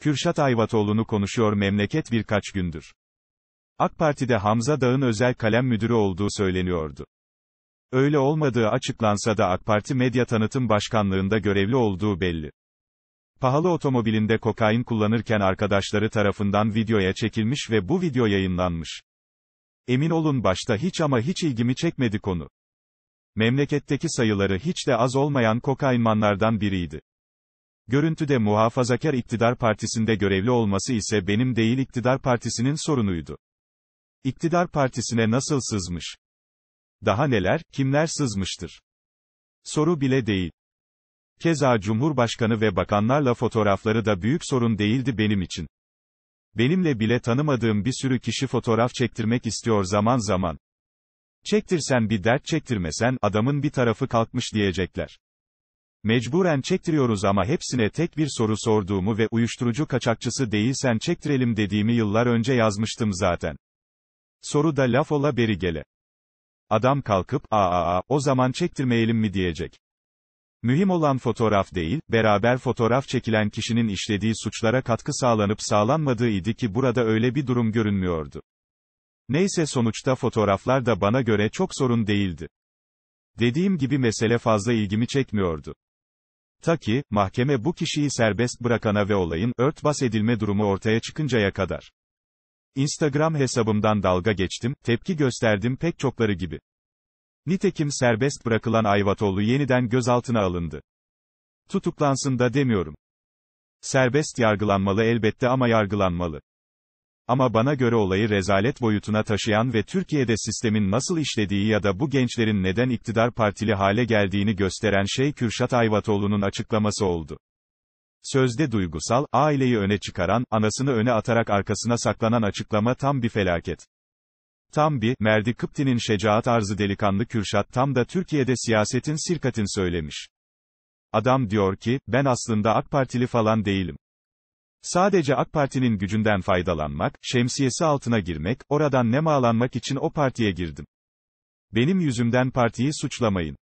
Kürşat Ayvatoğlu'nu konuşuyor memleket birkaç gündür. AK Parti'de Hamza Dağ'ın özel kalem müdürü olduğu söyleniyordu. Öyle olmadığı açıklansa da AK Parti Medya Tanıtım Başkanlığında görevli olduğu belli. Pahalı otomobilinde kokain kullanırken arkadaşları tarafından videoya çekilmiş ve bu video yayınlanmış. Emin olun başta hiç ama hiç ilgimi çekmedi konu. Memleketteki sayıları hiç de az olmayan kokainmanlardan biriydi. Görüntüde muhafazakar iktidar partisinde görevli olması ise benim değil iktidar partisinin sorunuydu. İktidar partisine nasıl sızmış? Daha neler, kimler sızmıştır? Soru bile değil. Keza Cumhurbaşkanı ve bakanlarla fotoğrafları da büyük sorun değildi benim için. Benimle bile tanımadığım bir sürü kişi fotoğraf çektirmek istiyor zaman zaman. Çektirsen bir dert çektirmesen, adamın bir tarafı kalkmış diyecekler. Mecburen çektiriyoruz ama hepsine tek bir soru sorduğumu ve uyuşturucu kaçakçısı değilsen çektirelim dediğimi yıllar önce yazmıştım zaten. Soru da laf ola beri gele. Adam kalkıp, aa aa, o zaman çektirmeyelim mi diyecek. Mühim olan fotoğraf değil, beraber fotoğraf çekilen kişinin işlediği suçlara katkı sağlanıp sağlanmadığı idi ki burada öyle bir durum görünmüyordu. Neyse sonuçta fotoğraflar da bana göre çok sorun değildi. Dediğim gibi mesele fazla ilgimi çekmiyordu. Ta ki, mahkeme bu kişiyi serbest bırakana ve olayın, örtbas edilme durumu ortaya çıkıncaya kadar. Instagram hesabımdan dalga geçtim, tepki gösterdim pek çokları gibi. Nitekim serbest bırakılan Ayvatoğlu yeniden gözaltına alındı. Tutuklansın da demiyorum. Serbest yargılanmalı elbette ama yargılanmalı. Ama bana göre olayı rezalet boyutuna taşıyan ve Türkiye'de sistemin nasıl işlediği ya da bu gençlerin neden iktidar partili hale geldiğini gösteren şey Kürşat Ayvatoğlu'nun açıklaması oldu. Sözde duygusal, aileyi öne çıkaran, anasını öne atarak arkasına saklanan açıklama tam bir felaket. Tam bir, Merdi Kıpti'nin şecaat arzı delikanlı Kürşat tam da Türkiye'de siyasetin sirkatin söylemiş. Adam diyor ki, ben aslında AK Partili falan değilim. Sadece AK Parti'nin gücünden faydalanmak, şemsiyesi altına girmek, oradan nemalanmak için o partiye girdim. Benim yüzümden partiyi suçlamayın.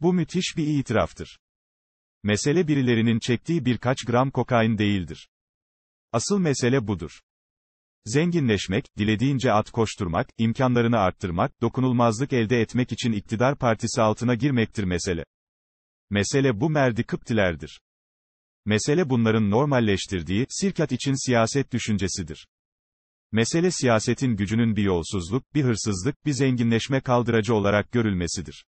Bu müthiş bir itiraftır. Mesele birilerinin çektiği birkaç gram kokain değildir. Asıl mesele budur. Zenginleşmek, dilediğince at koşturmak, imkanlarını arttırmak, dokunulmazlık elde etmek için iktidar partisi altına girmektir mesele. Mesele bu merdi kıptilerdir. Mesele bunların normalleştirdiği, sirkat için siyaset düşüncesidir. Mesele siyasetin gücünün bir yolsuzluk, bir hırsızlık, bir zenginleşme kaldıracı olarak görülmesidir.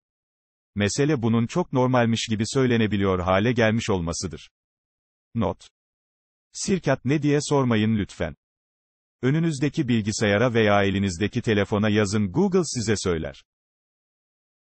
Mesele bunun çok normalmiş gibi söylenebiliyor hale gelmiş olmasıdır. Not. Sirkat ne diye sormayın lütfen. Önünüzdeki bilgisayara veya elinizdeki telefona yazın Google size söyler.